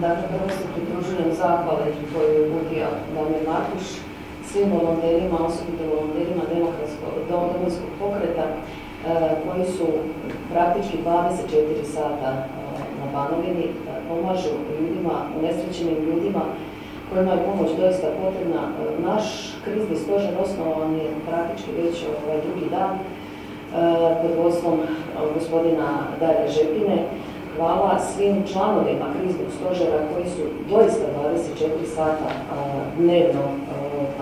Dakle, prvo se pridružujem zahvale koju je uputio Damir Markuš, svim volonterima, osobito volonterima Domovinskog pokreta, e, koji su praktički 24 sata e, na Banovini, pomažu ljudima, unesrećenim ljudima kojima je pomoć doista potrebna. E, naš krizni stožer osnovan je praktički već ovaj drugi dan pod vodstvom gospodina Darja Žepine, hvala svim članovima kriznog stožera koji su doista 24 sata dnevno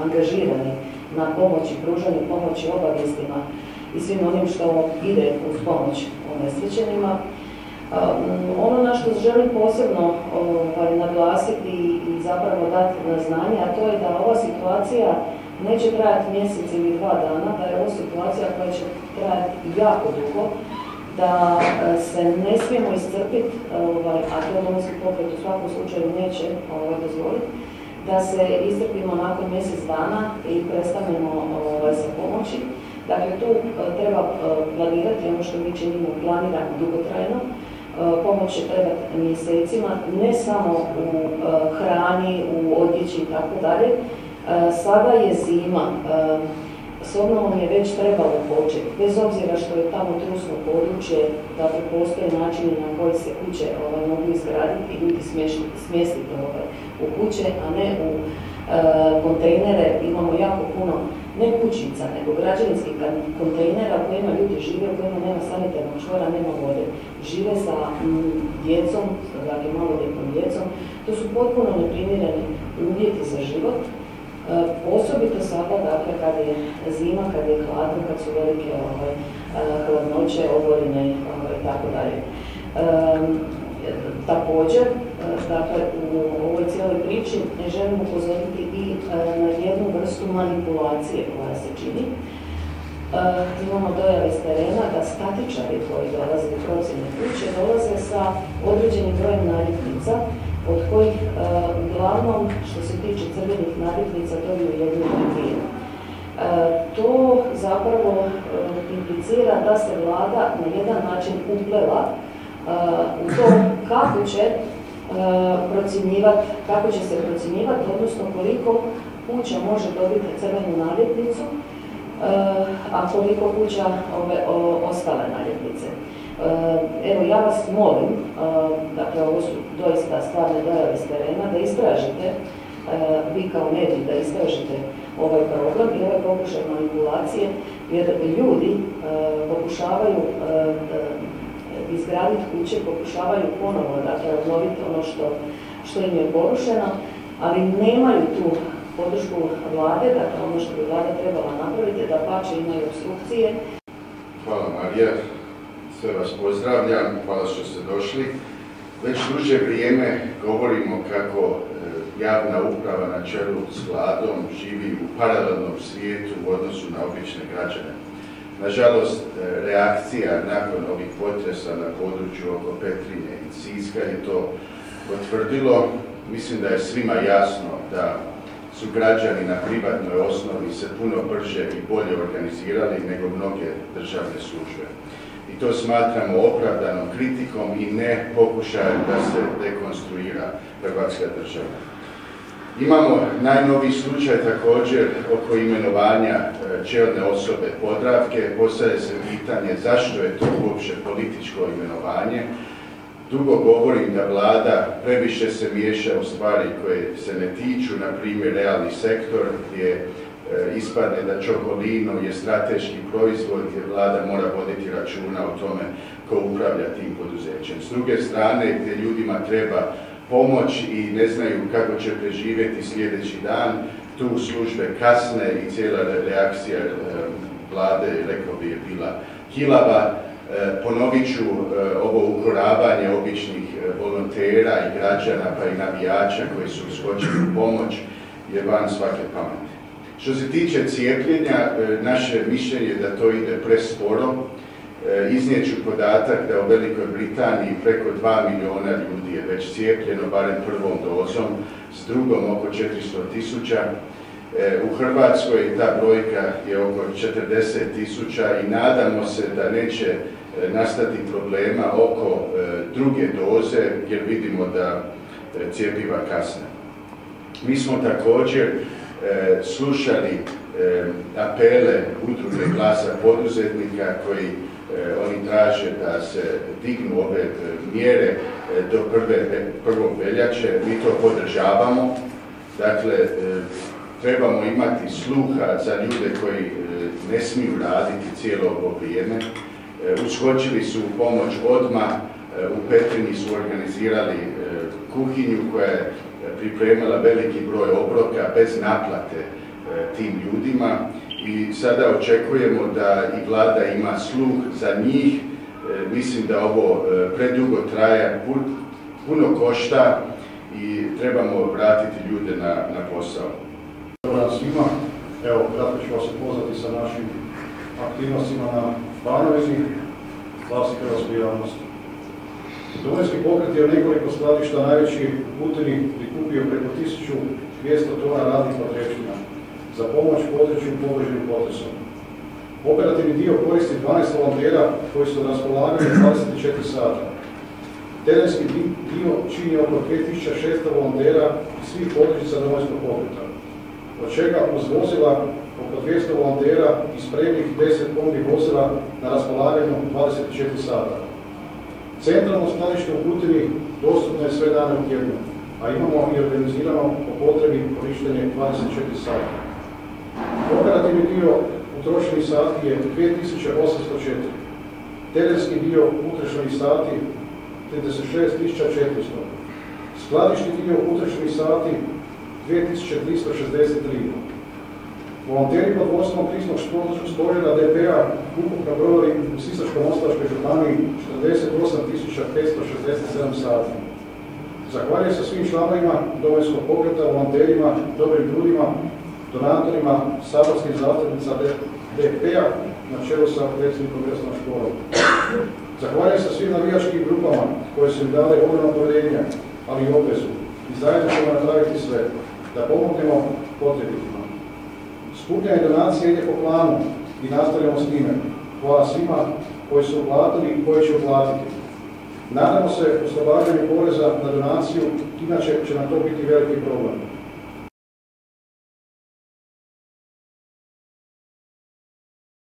angažirani na pomoći, pružanju pomoći obavijestima i svim onim što ide uz pomoć nesrećenima. Ono na što želim posebno ovaj, naglasiti i zapravo dati na znanje, a to je da ova situacija neće trajati mjesec ili dva dana, da je ovo situacija koja će trajati jako dugo, da e, se ne smijemo iscrpiti, ovaj, a to domovinski pokret u svakom slučaju neće ovaj, dozvoliti, da se iscrpimo nakon mjesec dana i prestanemo ovaj, sa pomoći. Dakle, tu e, treba e, planirati ono što mi činimo, planiramo dugotrajno, pomoć će trebati mjesecima, ne samo u hrani, u odjeći i tako dalje. Sada je zima, s obnovom je već trebalo početi, bez obzira što je tamo trusno područje, dakle postoje načini na koji se kuće ovaj, mogu izgraditi i ljudi smjestiti ovaj, u kuće, a ne u e, kontejnere. Imamo jako puno ne kućica, nego građevinskih kontejnera u kojima ljudi žive, u kojima nema sanitarnog čvora, nema vode. Žive sa djecom, dakle maloljetnom djecom. To su potpuno neprimjereni uvjeti za život osobito sada, dakle, kad je zima, kad je hladno, kad su velike ovaj, e, hladnoće, oborine i ovaj, tako dalje. Također, e, dakle, u ovoj cijeloj priči želim upozoriti i na jednu vrstu manipulacije koja se čini. Imamo dojave iz terena da statičari koji dolaze u procjene kuće dolaze sa određenim brojem naljepnica od kojih e, uglavnom što se tiče crvenih naljepnica dobiju jednu ili e, To zapravo e, implicira da se vlada na jedan način uplela u to kako će procjenjivati, kako će se procjenjivati, odnosno koliko kuća može dobiti crvenu naljepnicu, a koliko kuća ove ostale naljepnice. Eh, evo, ja vas molim, eh, dakle, ovo su doista stvarne dojave iz terena, da istražite, eh, vi kao mediji, da istražite ovaj problem i ovaj pokušaj manipulacije, jer ljudi pokušavaju izgraditi kuće, pokušavaju ponovo, dakle, obnoviti ono što, što im je porušeno, ali nemaju tu podršku vlade, dakle, ono što bi vlada trebala napraviti, da pače imaju obstrukcije. Hvala Marija sve vas pozdravljam, hvala što ste došli. Već duže vrijeme govorimo kako e, javna uprava na čelu s vladom živi u paralelnom svijetu u odnosu na obične građane. Nažalost, e, reakcija nakon ovih potresa na području oko Petrinje i Siska je to potvrdilo. Mislim da je svima jasno da su građani na privatnoj osnovi se puno brže i bolje organizirali nego mnoge državne službe i to smatramo opravdanom kritikom i ne pokušajem da se dekonstruira Hrvatska država. Imamo najnoviji slučaj također oko imenovanja e, čelne osobe Podravke. Postavlja se pitanje zašto je to uopće političko imenovanje. Dugo govorim da vlada previše se miješa u stvari koje se ne tiču, na primjer realni sektor gdje ispadne da Čokolino je strateški proizvod gdje vlada mora voditi računa o tome ko upravlja tim poduzećem. S druge strane, gdje ljudima treba pomoć i ne znaju kako će preživjeti sljedeći dan, tu službe kasne i cijela reakcija e, vlade, rekao bi, je bila kilava. E, ponovit ću ovo ukorabanje običnih volontera i građana pa i navijača koji su skočili u pomoć je van svake pameti. Što se tiče cijepljenja, e, naše mišljenje je da to ide presporo. E, iznijeću podatak da u Velikoj Britaniji preko 2 milijuna ljudi je već cijepljeno, barem prvom dozom, s drugom oko 400 tisuća. E, u Hrvatskoj ta brojka je oko 40 tisuća i nadamo se da neće nastati problema oko druge doze, jer vidimo da cijepiva kasne. Mi smo također slušali apele udruge glasa poduzetnika koji oni traže da se dignu ove mjere do prve, prvog veljače. Mi to podržavamo. Dakle, trebamo imati sluha za ljude koji ne smiju raditi cijelo ovo vrijeme. Uskočili su u pomoć odmah, u Petrini su organizirali kuhinju koja je pripremala veliki broj obroka bez naplate tim ljudima i sada očekujemo da i vlada ima sluh za njih. Mislim da ovo predugo traje, puno košta i trebamo vratiti ljude na, na posao. Dobar svima. Evo, kratko ću vas upoznati sa našim aktivnostima na Banovini, vlasti hrvatskoj javnosti. Domovinski pokret je u nekoliko skladišta najveći putini prikupio preko 1200 tona radnih potrepština za pomoć području pogođenim potresom. Operativni dio koristi 12 volontera koji su na raspolaganju 24 sata. Terenski dio čini oko 2600 volontera svih područjica domovinskog pokreta, od čega uz vozila oko 200 volontera i spremnih 10 kombi vozila na raspolaganju 24 sata. Centralno skladište u Kutini dostupno je sve dane u tjednu, a imamo i organizirano po potrebi korištenje 24 sata. Operativni dio utrošenih sati je 2804. Terenski dio utrošenih sati 36.400. Skladišni dio utrošenih sati 2363. Volonteri pod vodstvom kriznog stožera DP-a ukupno provodi u Sisačko-Moslavačkoj županiji 48.567 sati. Zahvaljujem se svim članovima domovinskog pokreta, volonterima, dobrim ljudima, donatorima, saborskim zastupnicama DP-a na čelu sa predsjednikom Vesnom školom. Zahvaljujem se svim navijačkim grupama koje su mi dale ogromno povjerenje, ali i obvezu. I zajedno ćemo napraviti sve da pomognemo potrebitima. Skupljanje donacije ide po planu i nastavljamo s time. Hvala svima koji su uplatili i koji će uplatiti. Nadamo se oslobađanju poreza na donaciju, inače će nam to biti veliki problem.